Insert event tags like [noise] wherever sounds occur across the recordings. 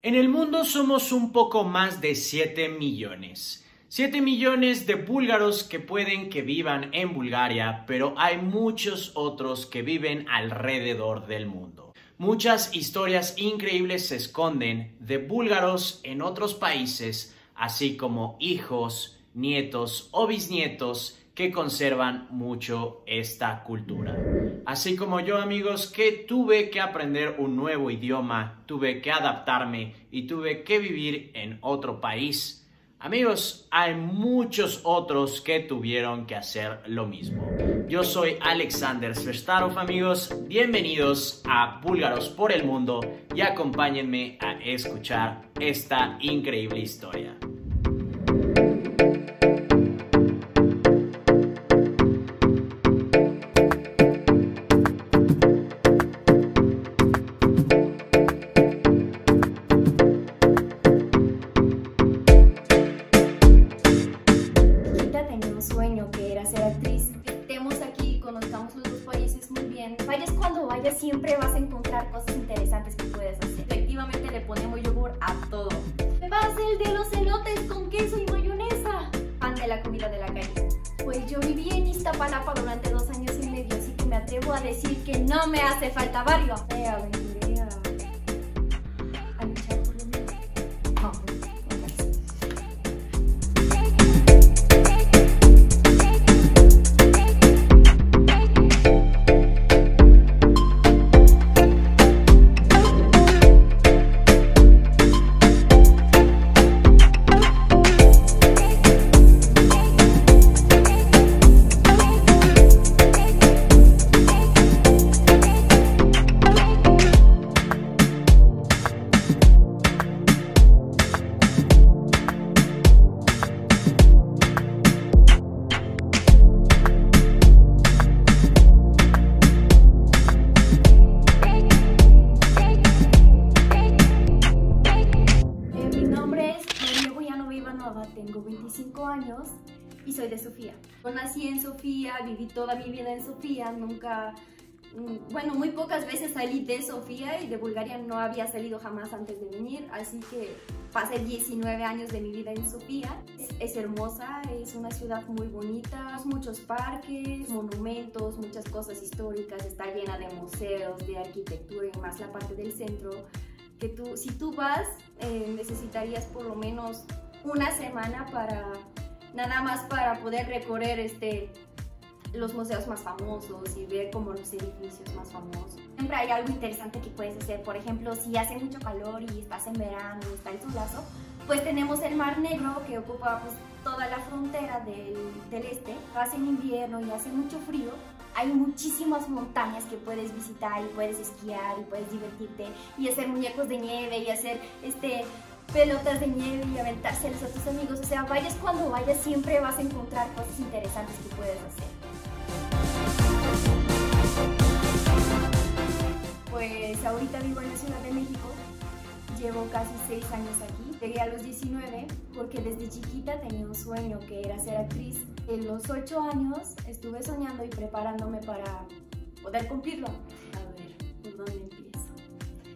En el mundo somos un poco más de 7 millones. 7 millones de búlgaros que pueden que vivan en Bulgaria, pero hay muchos otros que viven alrededor del mundo. Muchas historias increíbles se esconden de búlgaros en otros países, así como hijos, nietos o bisnietos que conservan mucho esta cultura. Así como yo amigos que tuve que aprender un nuevo idioma, tuve que adaptarme y tuve que vivir en otro país. Amigos, hay muchos otros que tuvieron que hacer lo mismo. Yo soy Alexander Svestarov, amigos. Bienvenidos a Búlgaros por el Mundo y acompáñenme a escuchar esta increíble historia. Siempre vas a encontrar cosas interesantes que puedes hacer. Efectivamente le ponemos yogur a todo. Me va a hacer el de los elotes con queso y mayonesa. Pan de la comida de la calle. Pues yo viví en Iztapalapa durante dos años y medio, así que me atrevo a decir que no me hace falta barrio. Tengo 25 años y soy de Sofía. Yo nací en Sofía, viví toda mi vida en Sofía, nunca, mm, bueno, muy pocas veces salí de Sofía y de Bulgaria no había salido jamás antes de venir, así que pasé 19 años de mi vida en Sofía. Es, es hermosa, es una ciudad muy bonita, muchos parques, monumentos, muchas cosas históricas, está llena de museos, de arquitectura y más la parte del centro que tú, si tú vas, eh, necesitarías por lo menos una semana para nada más para poder recorrer este los museos más famosos y ver como los edificios más famosos. Siempre hay algo interesante que puedes hacer, por ejemplo, si hace mucho calor y estás en verano y está el solazo, pues tenemos el Mar Negro que ocupa pues, toda la frontera del, del este. Vas en invierno y hace mucho frío, hay muchísimas montañas que puedes visitar y puedes esquiar y puedes divertirte y hacer muñecos de nieve y hacer este pelotas de nieve y aventárselas a tus amigos. O sea, vayas cuando vayas, siempre vas a encontrar cosas interesantes que puedes hacer. Pues ahorita vivo en la Ciudad de México, llevo casi seis años aquí. Llegué a los 19 porque desde chiquita tenía un sueño que era ser actriz. En los 8 años estuve soñando y preparándome para poder cumplirlo. A ver, ¿por dónde?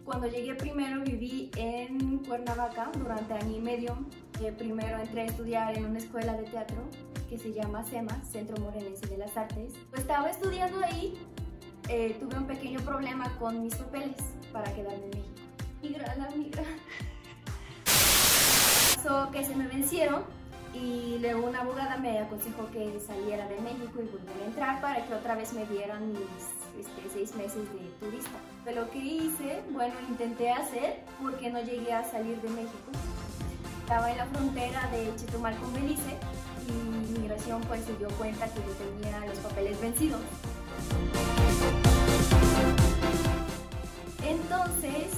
Cuando llegué primero viví en Cuernavaca durante año y medio. Eh, primero entré a estudiar en una escuela de teatro que se llama SEMA, Centro Morenense de las Artes. Pues estaba estudiando ahí, eh, tuve un pequeño problema con mis papeles para quedarme en México. Migra, la migra. Pasó que se me vencieron y luego una abogada me aconsejó que saliera de México y volviera a entrar para que otra vez me dieran mis este, seis meses de turista. Pero lo que hice, bueno, intenté hacer porque no llegué a salir de México. Estaba en la frontera de Chetumal con Belice y migración pues se dio cuenta que yo tenía los papeles vencidos. Entonces,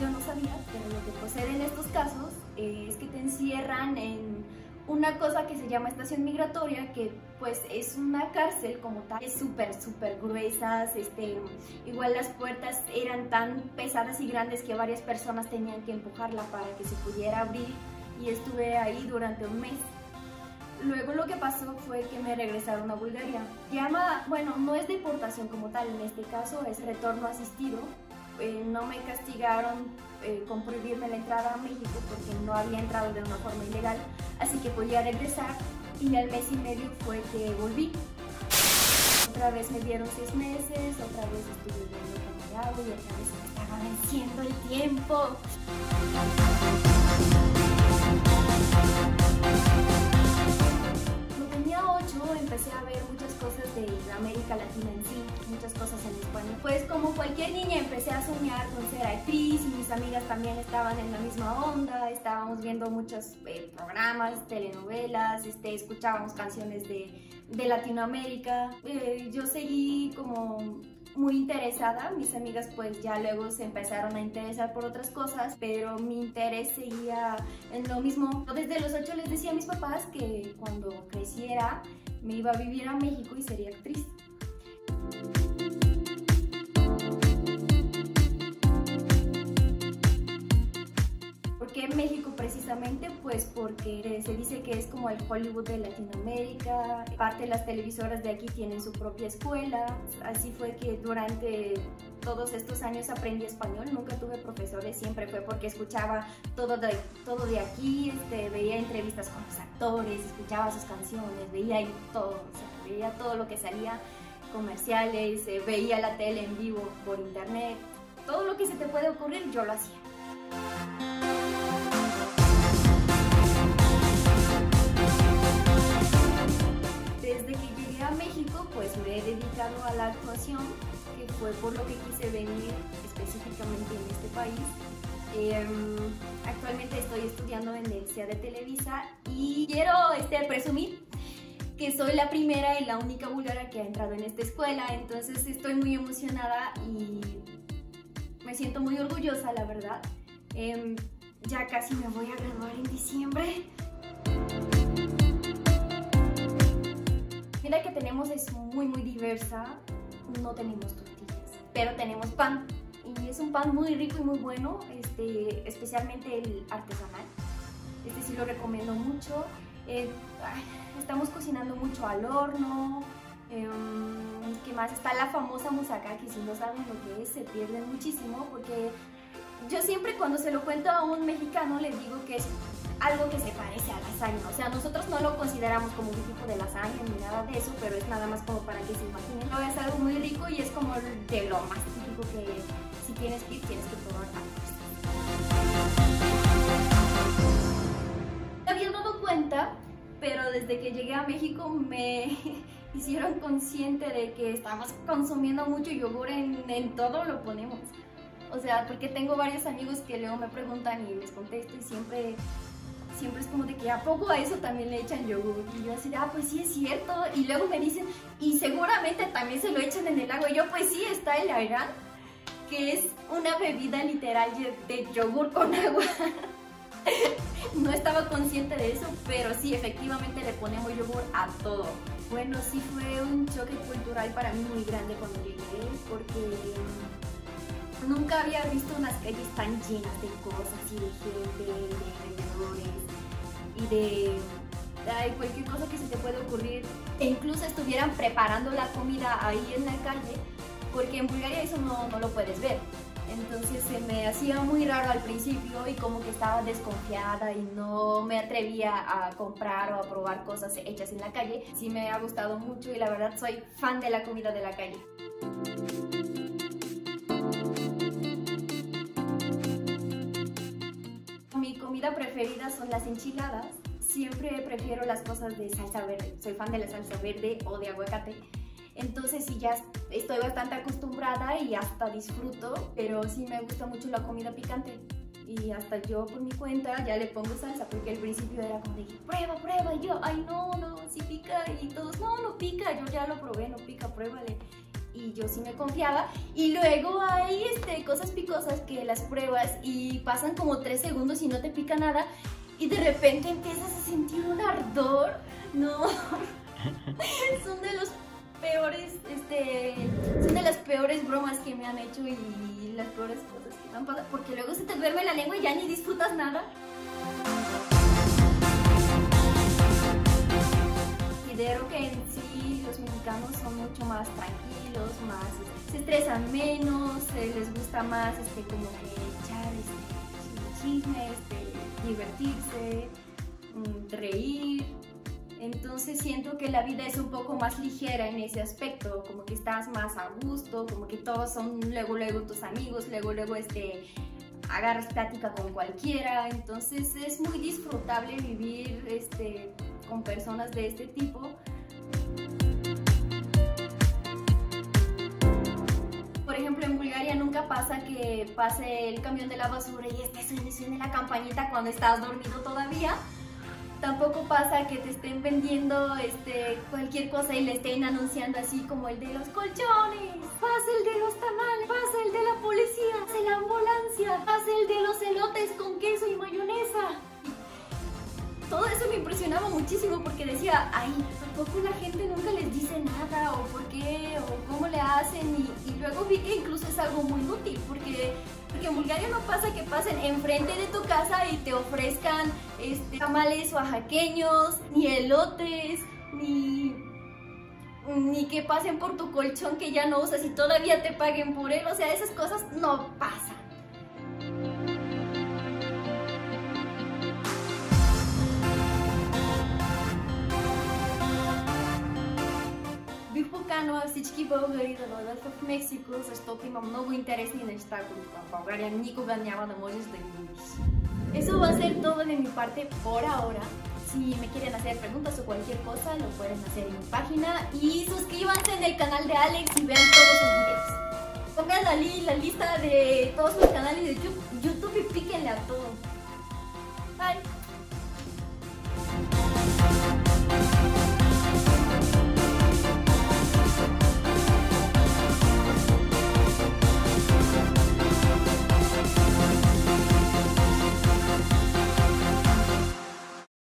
yo no sabía, pero lo que procede en estos casos es que te encierran en una cosa que se llama estación migratoria, que pues es una cárcel como tal, es súper, súper gruesas, este, igual las puertas eran tan pesadas y grandes que varias personas tenían que empujarla para que se pudiera abrir y estuve ahí durante un mes. Luego lo que pasó fue que me regresaron a Bulgaria. Llama, bueno, no es deportación como tal, en este caso es retorno asistido eh, no me castigaron eh, con prohibirme la entrada a México porque no había entrado de una forma ilegal, así que podía regresar y al mes y medio fue que volví. Otra vez me dieron seis meses, otra vez estuve viendo cómo y otra vez me estaba venciendo el tiempo. Como cualquier niña empecé a soñar con ser actriz y mis amigas también estaban en la misma onda, estábamos viendo muchos eh, programas, telenovelas, este, escuchábamos canciones de, Latinoamérica. Eh, yo seguí como muy interesada, mis amigas pues ya luego se empezaron a interesar por otras cosas, pero mi interés seguía en lo mismo. Desde los ocho les decía a mis papás que cuando creciera me iba a vivir a México y sería actriz. Qué México precisamente? Pues porque se dice que es como el Hollywood de Latinoamérica, parte de las televisoras de aquí tienen su propia escuela, así fue que durante todos estos años aprendí español, nunca tuve profesores, siempre fue porque escuchaba todo de, todo de aquí, este, veía entrevistas con los actores, escuchaba sus canciones, veía todo, veía todo lo que salía, comerciales, eh, veía la tele en vivo por internet, todo lo que se te puede ocurrir yo lo hacía. Pues me he dedicado a la actuación, que fue por lo que quise venir específicamente en este país. Em, actualmente estoy estudiando en el CEA de Televisa y quiero este, presumir que soy la primera y la única búlgara que ha entrado en esta escuela, entonces estoy muy emocionada y me siento muy orgullosa, la verdad. Em, ya casi me voy a graduar en diciembre. Mira que tenemos es muy muy diversa, no tenemos tortillas, pero tenemos pan y es un pan muy rico y muy bueno, este, especialmente el artesanal. Este sí lo recomiendo mucho. Eh, estamos cocinando mucho al horno. Eh, ¿Qué más? Está la famosa musaka, que si no saben lo que es, se pierden muchísimo porque yo siempre cuando se lo cuento a un mexicano le digo que es algo que se parece a lasaña. O sea, nosotros no lo consideramos como un tipo de lasaña ni nada de eso, pero es nada más como para que se imaginen. Es algo muy rico y es como de lo más típico que si tienes que ir, tienes que probar Me había dado cuenta, pero desde que llegué a México me [laughs] hicieron consciente de que estamos consumiendo mucho yogur en, en todo lo ponemos. O sea, porque tengo varios amigos que luego me preguntan y les contesto y siempre siempre es como de que a poco a eso también le echan yogur. Y yo así, ah, pues sí es cierto. Y luego me dicen, y seguramente también se lo echan en el agua. Y yo, pues sí, está el ayran, que es una bebida literal de yogur con [laughs] agua. no estaba consciente de eso, pero sí, efectivamente le ponemos yogur a todo. Bueno, sí fue un choque cultural para mí muy grande cuando llegué, porque nunca había visto unas calles tan llenas de cosas y de gente, de vendedores y de, cualquier cosa que se te puede ocurrir. E incluso estuvieran preparando la comida ahí en la calle, porque en Bulgaria eso no, no lo puedes ver. Entonces se me hacía muy raro al principio y como que estaba desconfiada y no me atrevía a comprar o a probar cosas hechas en la calle. Sí me ha gustado mucho y la verdad soy fan de la comida de la calle. Comida preferida son las enchiladas siempre prefiero las cosas de salsa verde. Soy fan de la salsa verde o de aguacate. Entonces sí ya estoy bastante acostumbrada y hasta disfruto, pero sí me gusta mucho la comida picante. Y hasta yo por mi cuenta ya le pongo salsa porque al principio era como de prueba, prueba, y yo, ay no, no, sí pica y todos, no, no pica, yo ya lo probé, no pica, pruébale. Y yo sí me confiaba. Y luego hay este, cosas picosas que las pruebas y pasan como tres segundos y no te pica nada y de repente empiezas a sentir un ardor. No. [laughs] son de los peores, este, son de las peores bromas que me han hecho y las peores cosas que me han pasado. Porque luego se te duerme la lengua y ya ni disfrutas nada. Son mucho más tranquilos, más se estresan menos, les gusta más este como que echar este, chismes, este, divertirse, mm, reír. Entonces siento que la vida es un poco más ligera en ese aspecto, como que estás más a gusto, como que todos son luego luego tus amigos, luego luego este agarras plática con cualquiera, entonces es muy disfrutable vivir este, con personas de este tipo. Nunca pasa que pase el camión de la basura y esté suene, la campañita cuando estás dormido todavía. Tampoco pasa que te estén vendiendo este, cualquier cosa y le estén anunciando así como el de los colchones, pasa el de los tamales, pasa el de la policía, pasa la ambulancia, pasa el de los elotes con queso y mayonesa. Todo eso me impresionaba muchísimo porque decía, ay, tampoco la gente nunca les dice nada o por qué o cómo le hacen y, luego vi algo muy útil porque, porque en Bulgaria no pasa que pasen enfrente de tu casa y te ofrezcan este, tamales oaxaqueños, ni elotes, ni ni que pasen por tu colchón que ya no usas y todavía te paguen por él, o sea, esas cosas no pasan. покано всички българи да дойдат в Мексико, защото има много интересни неща, които в България никога няма да можеш да ги видиш. Eso va a ser todo de mi parte por ahora. Si me quieren hacer preguntas o cualquier cosa, lo pueden hacer en mi página. Y suscríbanse en el canal de Alex y vean todos sus videos. Pongan la, la lista de todos los canales de YouTube y píquenle a todos.